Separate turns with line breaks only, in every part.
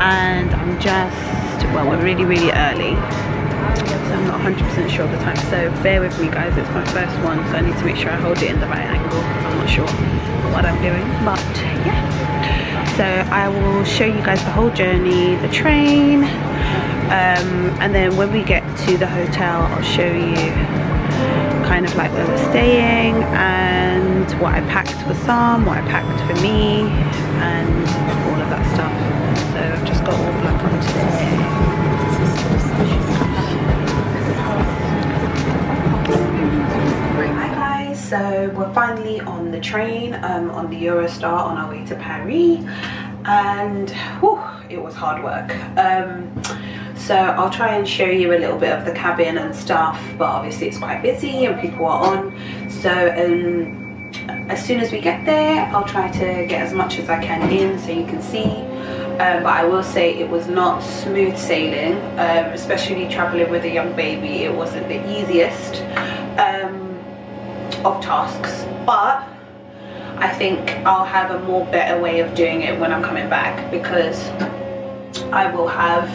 And I'm just, well, we're really, really early. So I'm not 100% sure of the time. So bear with me guys, it's my first one. So I need to make sure I hold it in the right angle I'm not sure what I'm doing. But yeah. So I will show you guys the whole journey, the train, um, and then when we get to the hotel I'll show you kind of like where we're staying and what I packed for Sam, what I packed for me and all of that stuff. So I've just got all black on today. Hi guys, so we're finally on the train um, on the Eurostar on our way to Paris. And whew, it was hard work. Um, so I'll try and show you a little bit of the cabin and stuff but obviously it's quite busy and people are on. So um, as soon as we get there I'll try to get as much as I can in so you can see. Um, but I will say it was not smooth sailing um, especially traveling with a young baby. It wasn't the easiest um, of tasks. But I think I'll have a more better way of doing it when I'm coming back because I will have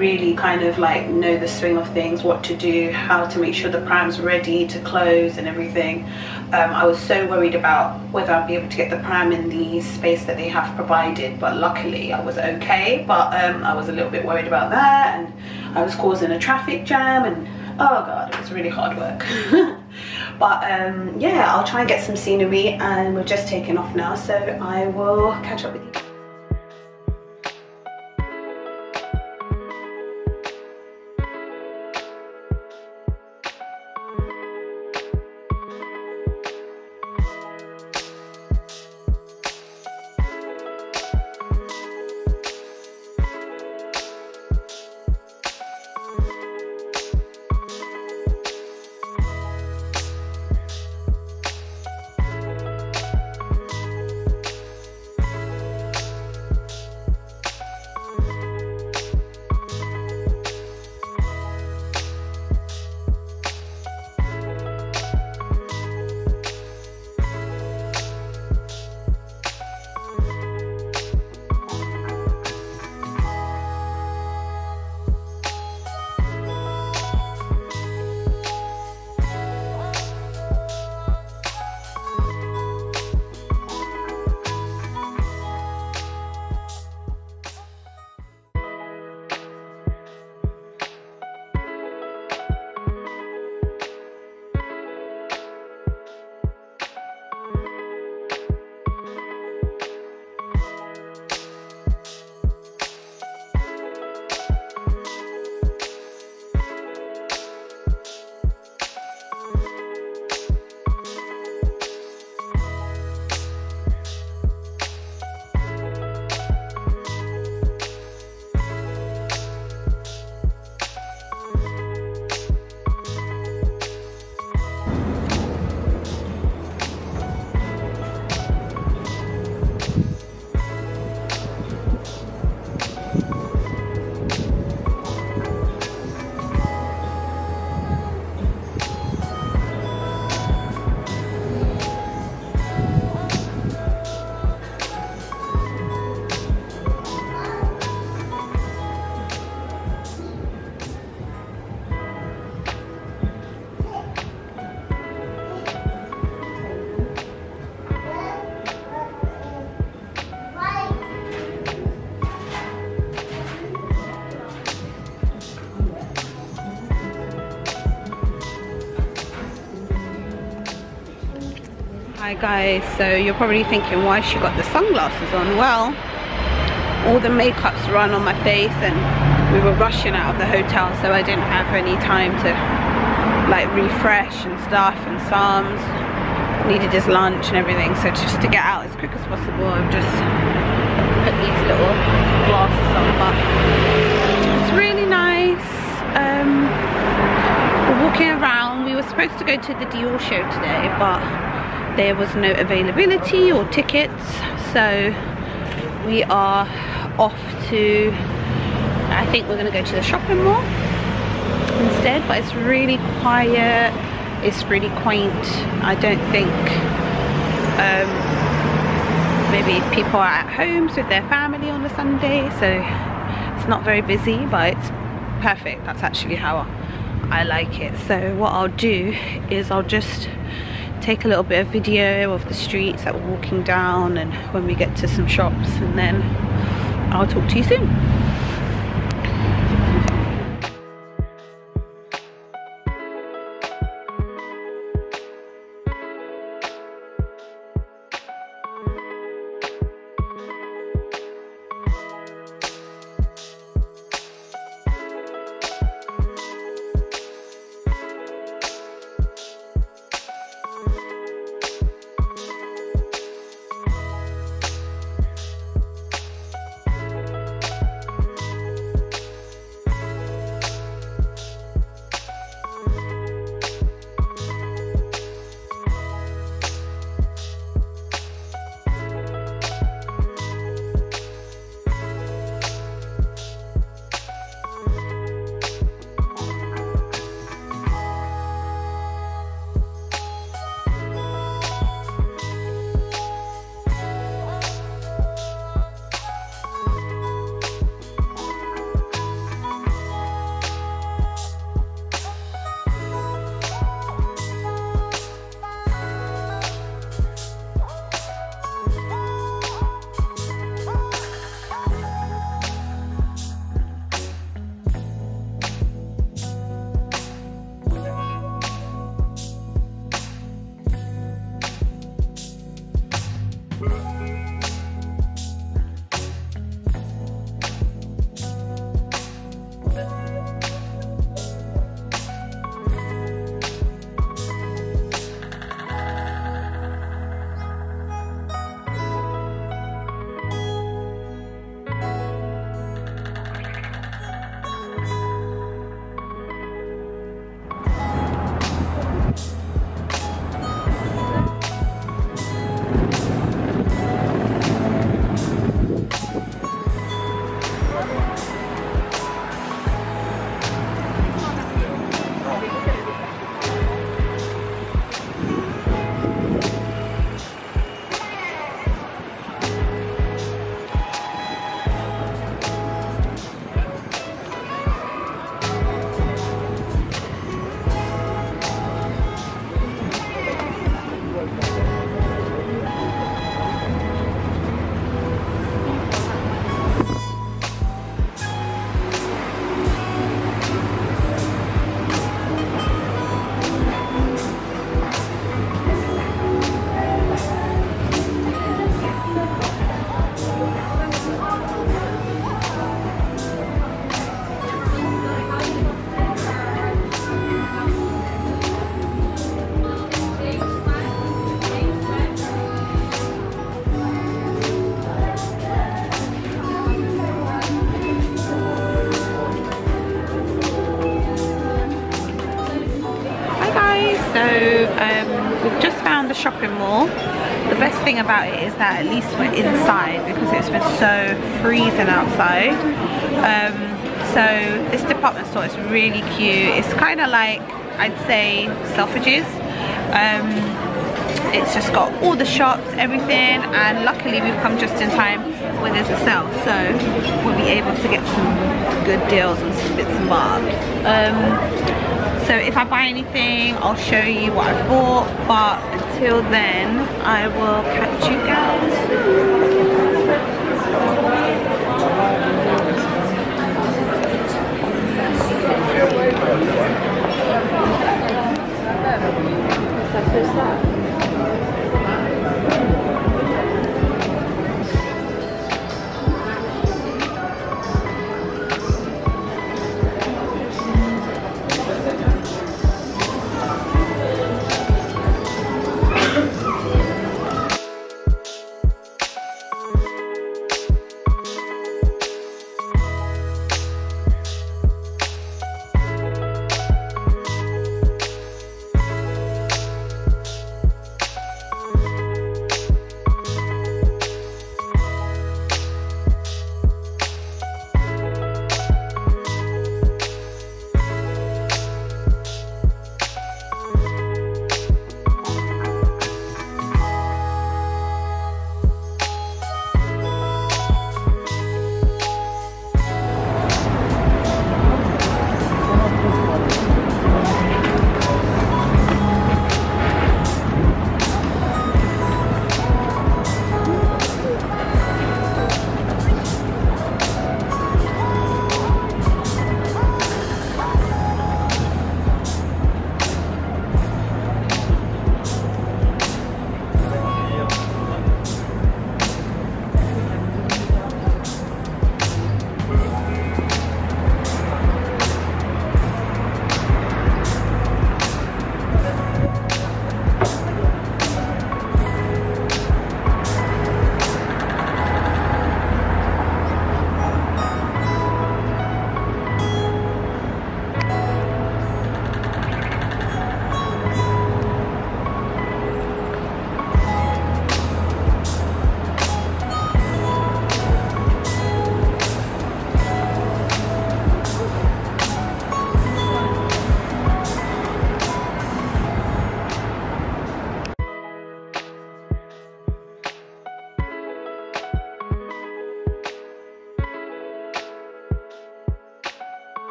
really kind of like know the swing of things what to do how to make sure the pram's ready to close and everything. Um, I was so worried about whether I'd be able to get the pram in the space that they have provided but luckily I was okay. But um, I was a little bit worried about that and I was causing a traffic jam and oh god it was really hard work. But um, yeah I'll try and get some scenery and we're just taking off now so I will catch up with you Hi guys, so you're probably thinking why she got the sunglasses on. Well, all the makeup's run on my face and we were rushing out of the hotel so I didn't have any time to like refresh and stuff and Sam's. Needed his lunch and everything so just to get out as quick as possible I've just put these little glasses on but it's really nice. Um, we're walking around. We were supposed to go to the Dior show today but there was no availability or tickets so we are off to I think we're gonna go to the shopping mall instead but it's really quiet it's really quaint. I don't think um, maybe people are at homes with their family on a Sunday so it's not very busy but it's perfect. That's actually how I like it. So what I'll do is I'll just take a little bit of video of the streets that we're walking down and when we get to some shops and then I'll talk to you soon shopping mall. The best thing about it is that at least we're inside because it's been so freezing outside. Um, so this department store is really cute. It's kind of like, I'd say, Selfridges. Um, it's just got all the shops, everything, and luckily we've come just in time when there's a sale, so we'll be able to get some good deals and some bits and bobs. Um, so if I buy anything I'll show you what I bought but until then, I will catch you guys soon.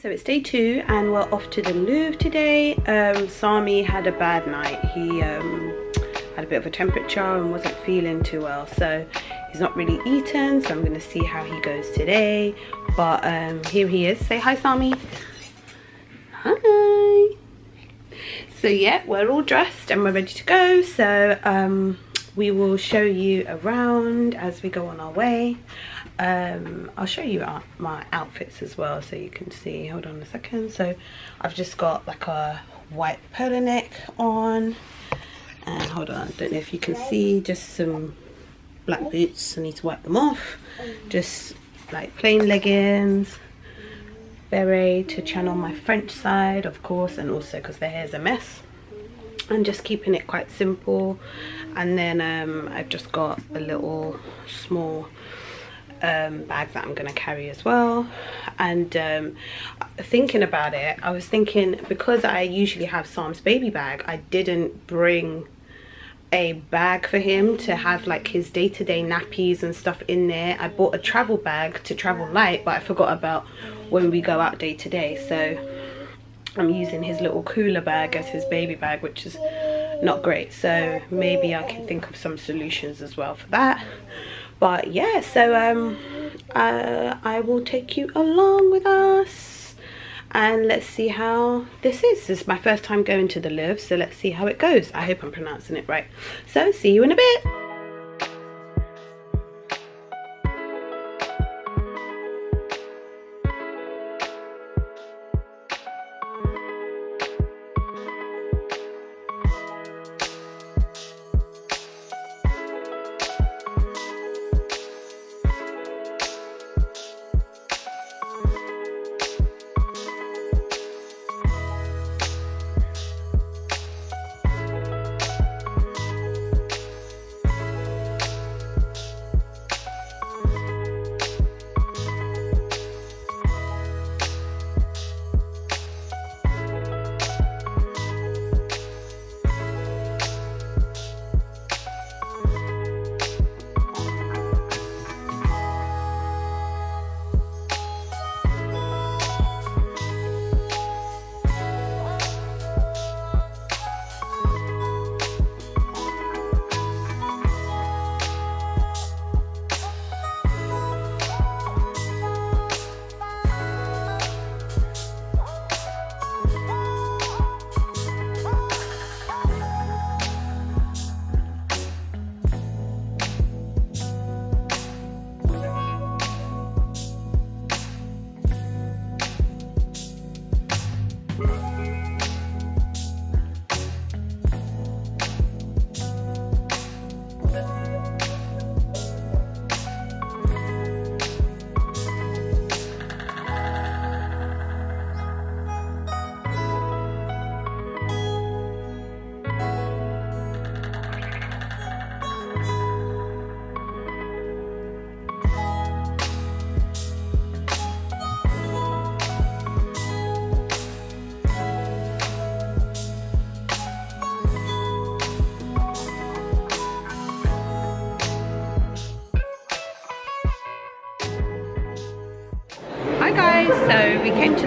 So it's day two and we're off to the Louvre today. Um, Sami had a bad night. He um, had a bit of a temperature and wasn't feeling too well. So he's not really eaten. So I'm going to see how he goes today. But um, here he is. Say hi, Sami. Hi. So yeah, we're all dressed and we're ready to go. So um, we will show you around as we go on our way um, I'll show you my outfits as well so you can see. Hold on a second. So I've just got like a white polo neck on. And hold on I don't know if you can see just some black boots. I need to wipe them off. Just like plain leggings. Beret to channel my French side of course and also because the hair's a mess. And just keeping it quite simple. And then um, I've just got a little small um, bag that I'm going to carry as well. And um, thinking about it I was thinking because I usually have Sam's baby bag I didn't bring a bag for him to have like his day-to-day -day nappies and stuff in there. I bought a travel bag to travel light but I forgot about when we go out day to day so I'm using his little cooler bag as his baby bag which is not great. So maybe I can think of some solutions as well for that but yeah so um uh, i will take you along with us. And let's see how this is. This is my first time going to the live so let's see how it goes. I hope i'm pronouncing it right. So see you in a bit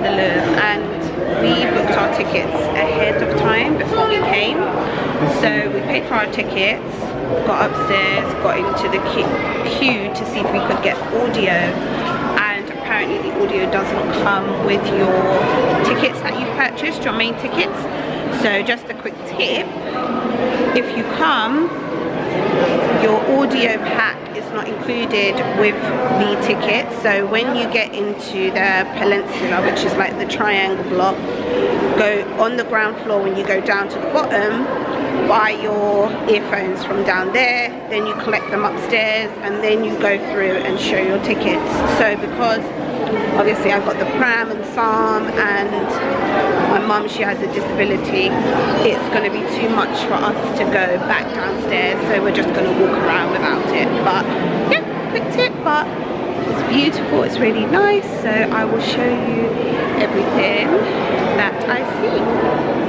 the Louvre and we booked our tickets ahead of time before we came. So we paid for our tickets got upstairs got into the queue to see if we could get audio and apparently the audio doesn't come with your tickets that you've purchased your main tickets. So just a quick tip if you come your audio pack not included with the ticket. So when you get into the peninsula which is like the triangle block go on the ground floor when you go down to the bottom buy your earphones from down there then you collect them upstairs and then you go through and show your tickets. So because obviously I've got the pram and Sam and my mum she has a disability. It's going to be too much for us to go back downstairs so we're just going to walk around without it. But yeah quick tip but it's beautiful it's really nice so I will show you everything that I see